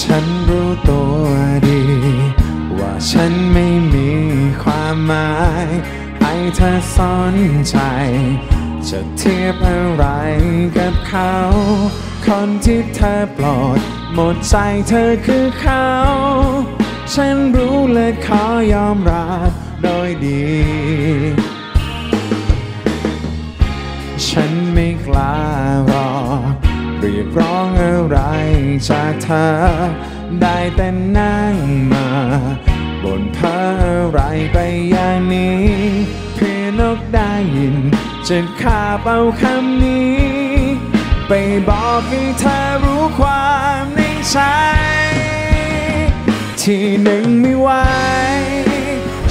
ฉันรู้ตัวดี ว่าฉันไม่มีความหมายให้เธอสนใจ จะเทียบอะไรกับเขา คนที่เธอโปรดหมดใจเธอคือเขา ฉันรู้และขอยอมรับโดยดี ยกร้องอะไรจากเธอ ได้แต่นั่งมาบนเพ้ออะไรไปอย่างนี้เพื่อนกได้ยินจะขาบเอาคำนี้ ไปบอกให้เธอรู้ความในใจที่หนึ่งไม่ไหว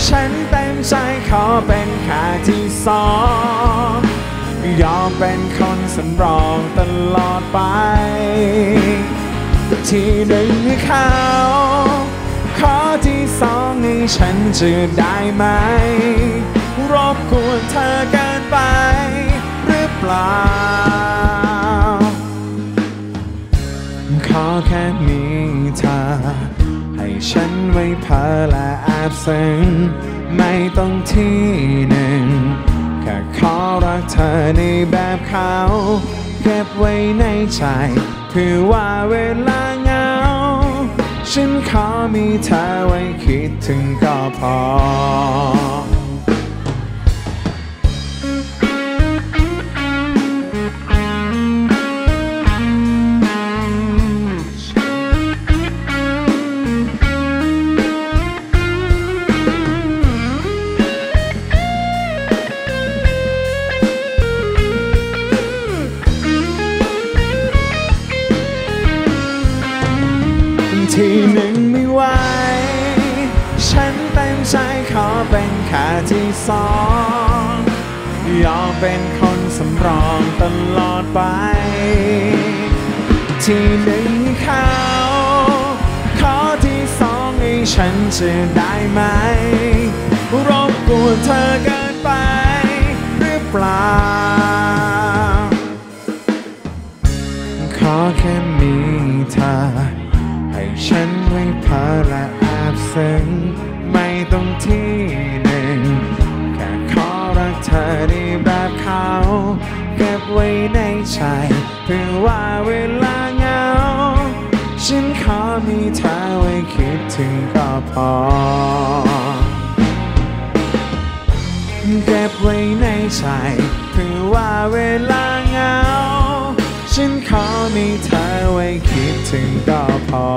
ฉันเต็มใจขอเป็นขาที่สอง ยอมเป็นคนสำรองตลอดไป ที่หนึ่งให้เขาขอที่สองให้ฉันจะได้ไหม รบกวนเธอเกินไป หรือเปล่า ขอแค่มีเธอ ให้ฉันไว้เพอและแอบซึ้งไม่ต้องที่หนึ่ง แค่ขอรักเธอในแบบเขา เก็บไว้ในใจเพื่อว่าเวลาเหงา ฉันขอมีเธอไว้คิดถึงก็พอ ทีหนึ่งไม่ไหว ฉันเต็มใจขอเป็นขาที่สอง ยอมเป็นคนสำรองตลอดไป ทีหนึ่งให้เขาขอที่สองให้ฉันจะได้ไหม รบกวนเธอเกินไปหรือเปล่า ขอแค่มีเธอ ให้ฉันไว้เพอและแอบซึ้งไม่ต้องที่หนึ่ง แค่ขอรักเธอในแบบเขา เก็บไว้ในใจเพื่อว่าเวลาเหงา ฉันขอมีเธอไว้คิดถึงก็พอ เก็บไว้ในใจเพื่อว่าเวลา ฉันขอมีเธอไว้คิดถึงก็พอ